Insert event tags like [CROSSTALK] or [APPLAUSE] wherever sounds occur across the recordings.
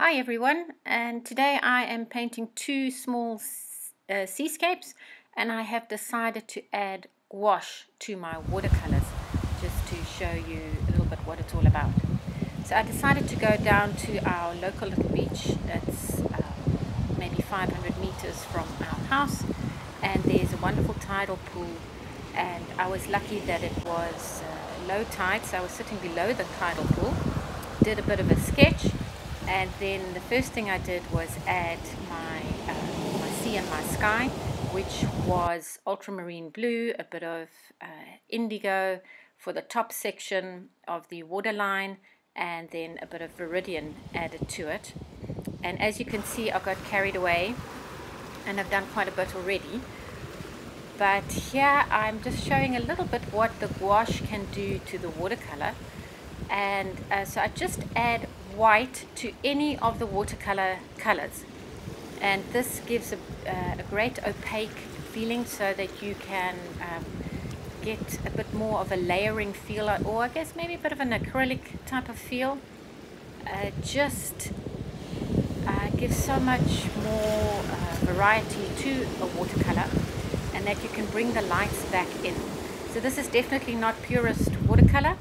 Hi everyone and today I am painting two small uh, seascapes and I have decided to add gouache to my watercolors just to show you a little bit what it's all about. So I decided to go down to our local little beach that's uh, maybe 500 meters from our house and there's a wonderful tidal pool and I was lucky that it was uh, low tide so I was sitting below the tidal pool did a bit of a sketch and then the first thing I did was add my, uh, my sea and my sky which was ultramarine blue, a bit of uh, indigo for the top section of the waterline and then a bit of viridian added to it. And as you can see I got carried away and I've done quite a bit already. But here I'm just showing a little bit what the gouache can do to the watercolor. And uh, so I just add white to any of the watercolor colors. And this gives a, uh, a great opaque feeling so that you can um, get a bit more of a layering feel or I guess maybe a bit of an acrylic type of feel. Uh, just uh, gives so much more uh, variety to a watercolor and that you can bring the lights back in. So this is definitely not purest watercolor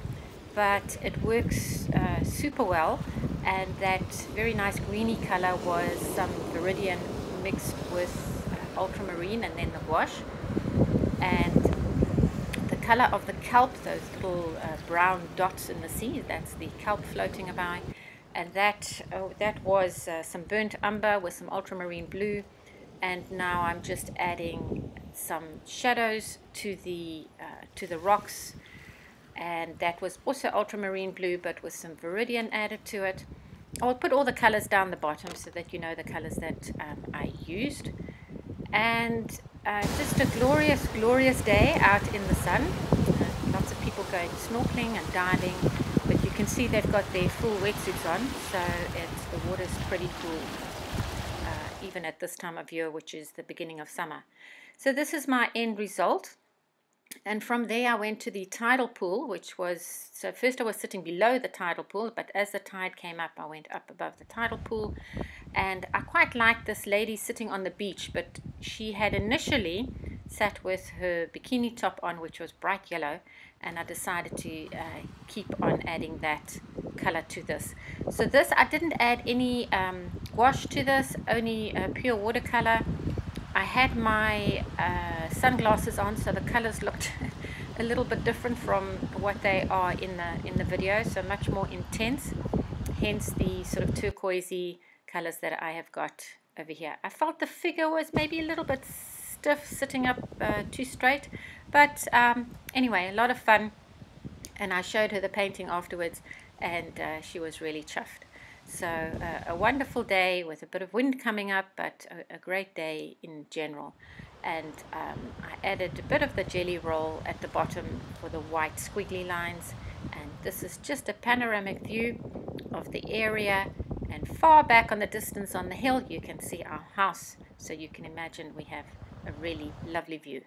but it works uh, super well and that very nice greeny color was some viridian mixed with ultramarine and then the wash. And the color of the kelp those little uh, brown dots in the sea that's the kelp floating about. And that oh, that was uh, some burnt umber with some ultramarine blue. And now I'm just adding some shadows to the uh, to the rocks and that was also ultramarine blue but with some viridian added to it. I'll put all the colors down the bottom so that you know the colors that um, I used. And uh, just a glorious glorious day out in the sun. Uh, lots of people going snorkeling and diving but you can see they've got their full wetsuits on so it's the water's pretty cool uh, even at this time of year which is the beginning of summer. So this is my end result and from there I went to the tidal pool, which was so first I was sitting below the tidal pool, but as the tide came up, I went up above the tidal pool. And I quite liked this lady sitting on the beach, but she had initially sat with her bikini top on, which was bright yellow, and I decided to uh, keep on adding that color to this. So, this I didn't add any um, gouache to this, only uh, pure watercolor. I had my uh, sunglasses on so the colors looked [LAUGHS] a little bit different from what they are in the in the video so much more intense. Hence the sort of turquoisey colors that I have got over here. I felt the figure was maybe a little bit stiff sitting up uh, too straight but um, anyway a lot of fun. And I showed her the painting afterwards and uh, she was really chuffed so uh, a wonderful day with a bit of wind coming up, but a, a great day in general. And um, I added a bit of the Gelly Roll at the bottom for the white squiggly lines. And this is just a panoramic view of the area. And far back on the distance on the hill, you can see our house. So you can imagine we have a really lovely view.